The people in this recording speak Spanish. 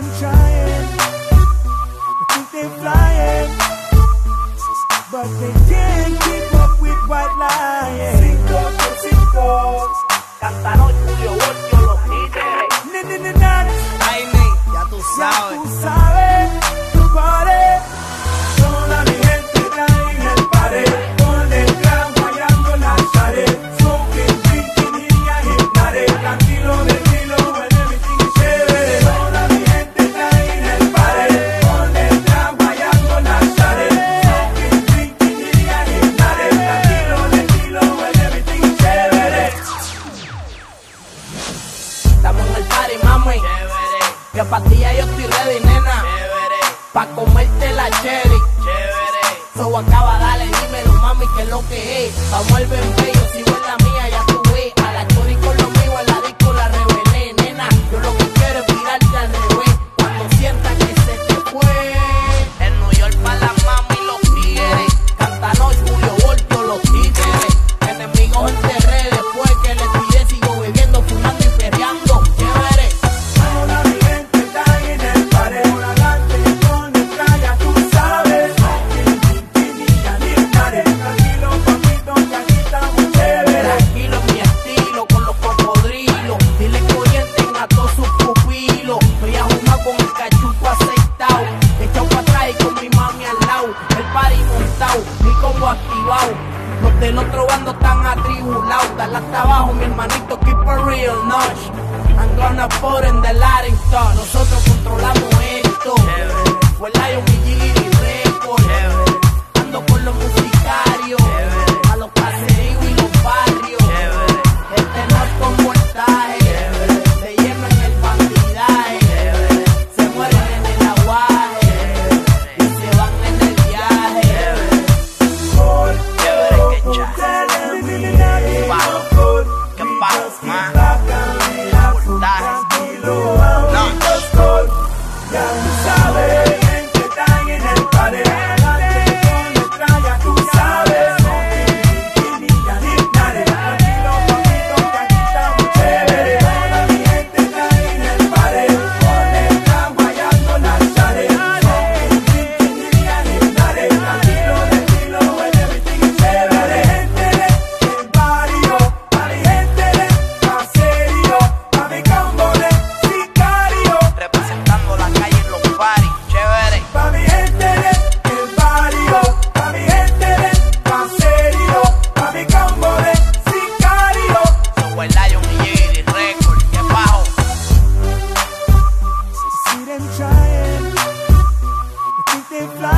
them trying. They think they flying. But they Que pa' ti ya yo estoy ready, nena. Pa' comerte la cherry. So acaba, dale, dímelo, mami, que es lo que es. Vamos al bebé, yo sigo en la mía, ya tú ves. A la chori con lo mío, en la disco la revelé, nena. Yo lo que quiero es virarte al revés. Cuando sientas que se te fue. En New York pa' la mami los tigres. Cantanos, Julio Voltio, los títeres. Enemigos en redes, con el cachupa aceitado. Echado para atrás y con mi mami al lado. El party montado, mi combo activado. Los del otro bando están atribulados. Dale hasta abajo, mi hermanito, keep it real, noche. I'm gonna put in the lighting stuff. butterfly.